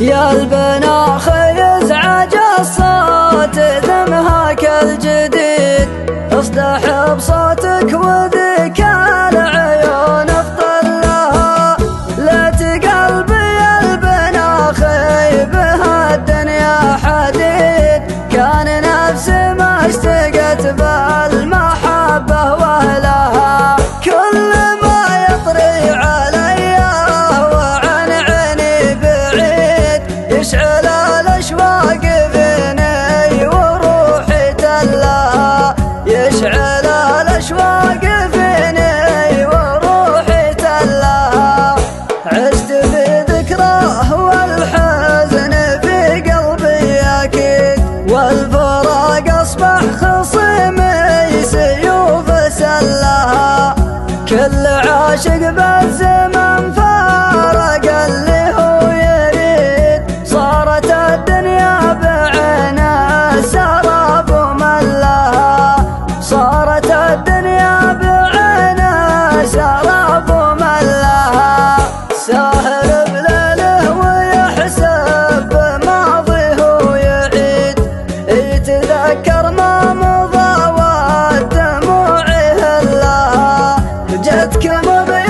يا البنا خيز عجز تشعل الأشواق فيني وروحي تلاها يشعل الأشواق فيني وروحي تلاها عشت في ذكراه والحزن في قلبي أكيد والفراق أصبح خصم Baba